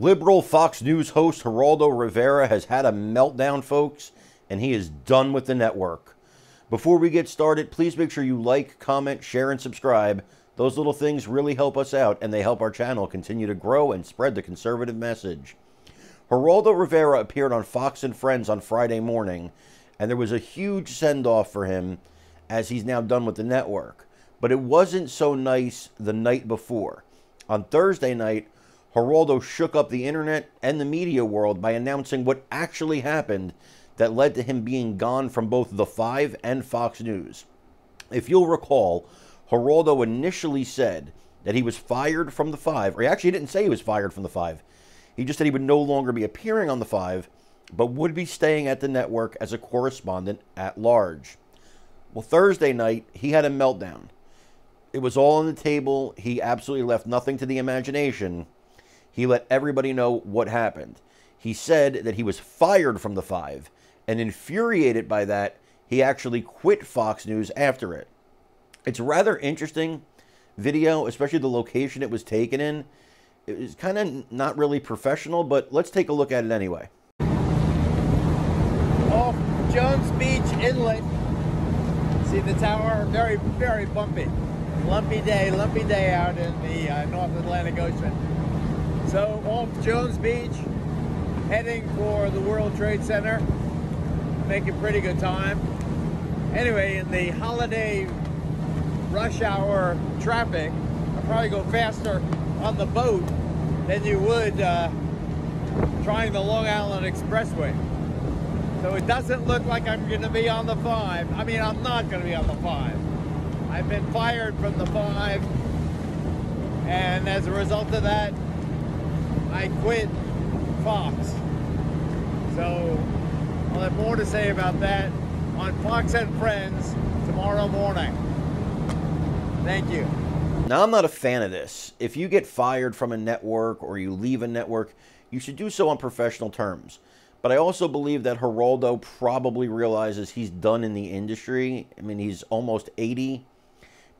Liberal Fox News host Geraldo Rivera has had a meltdown, folks, and he is done with the network. Before we get started, please make sure you like, comment, share, and subscribe. Those little things really help us out, and they help our channel continue to grow and spread the conservative message. Geraldo Rivera appeared on Fox and Friends on Friday morning, and there was a huge send off for him as he's now done with the network. But it wasn't so nice the night before. On Thursday night, Geraldo shook up the internet and the media world by announcing what actually happened that led to him being gone from both The Five and Fox News. If you'll recall, Geraldo initially said that he was fired from The Five, or he actually didn't say he was fired from The Five. He just said he would no longer be appearing on The Five, but would be staying at the network as a correspondent at large. Well, Thursday night, he had a meltdown. It was all on the table. He absolutely left nothing to the imagination. He let everybody know what happened. He said that he was fired from the five, and infuriated by that, he actually quit Fox News after it. It's rather interesting video, especially the location it was taken in. It was kind of not really professional, but let's take a look at it anyway. Off Jones Beach Inlet. See the tower? Very, very bumpy. Lumpy day, lumpy day out in the uh, North Atlantic Ocean. So off Jones Beach, heading for the World Trade Center, making pretty good time. Anyway, in the holiday rush hour traffic, I'll probably go faster on the boat than you would uh, trying the Long Island Expressway. So it doesn't look like I'm going to be on the five. I mean, I'm not going to be on the five. I've been fired from the five, and as a result of that, I quit Fox. So I'll have more to say about that on Fox and Friends tomorrow morning. Thank you. Now, I'm not a fan of this. If you get fired from a network or you leave a network, you should do so on professional terms. But I also believe that Geraldo probably realizes he's done in the industry. I mean, he's almost 80,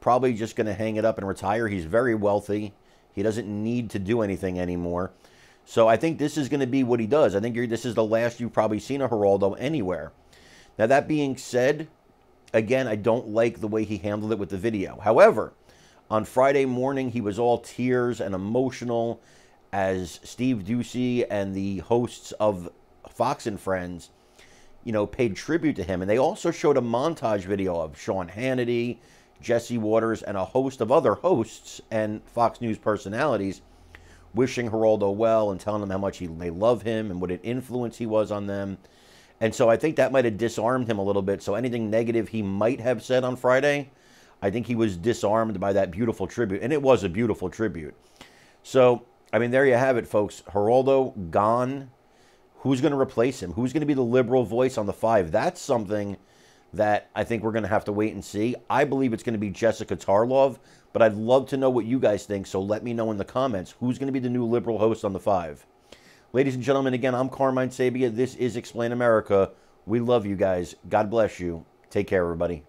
probably just going to hang it up and retire. He's very wealthy. He doesn't need to do anything anymore. So I think this is going to be what he does. I think this is the last you've probably seen of Geraldo anywhere. Now, that being said, again, I don't like the way he handled it with the video. However, on Friday morning, he was all tears and emotional as Steve Doocy and the hosts of Fox and Friends, you know, paid tribute to him. And they also showed a montage video of Sean Hannity, Jesse Watters, and a host of other hosts and Fox News personalities wishing Geraldo well and telling them how much he, they love him and what an influence he was on them. And so I think that might have disarmed him a little bit. So anything negative he might have said on Friday, I think he was disarmed by that beautiful tribute. And it was a beautiful tribute. So, I mean, there you have it, folks. Geraldo gone. Who's going to replace him? Who's going to be the liberal voice on the five? That's something that I think we're going to have to wait and see. I believe it's going to be Jessica Tarlov, but I'd love to know what you guys think, so let me know in the comments who's going to be the new liberal host on The Five. Ladies and gentlemen, again, I'm Carmine Sabia. This is Explain America. We love you guys. God bless you. Take care, everybody.